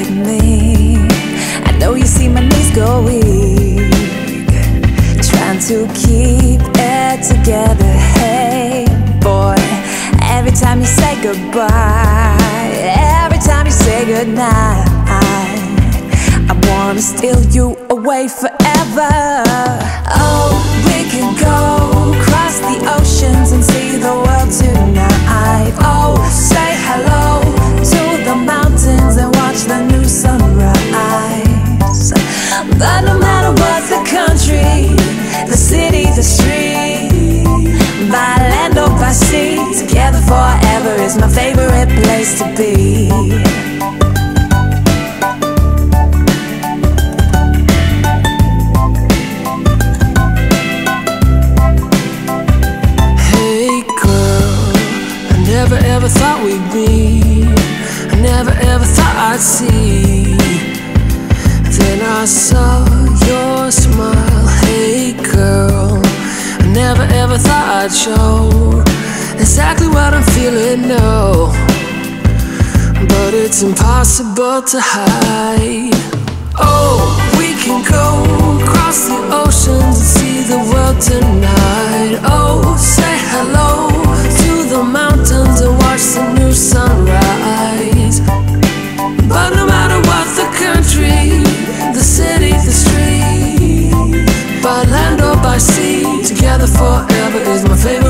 at me. I know you see my knees go weak. Trying to keep it together. Hey boy Every time you say goodbye Every time you say goodnight I wanna steal you away forever. Oh, we can go the street, by land or by sea, together forever is my favorite place to be. Hey girl, I never ever thought we'd be. I never ever thought I'd see. Never ever thought I'd show exactly what I'm feeling. No, but it's impossible to hide. Oh, we can go across the oceans and see the world tonight. Oh, say hello to the mountains and watch the new sunrise. But no matter what the country, the city, the street, by land or by sea, forever is my favorite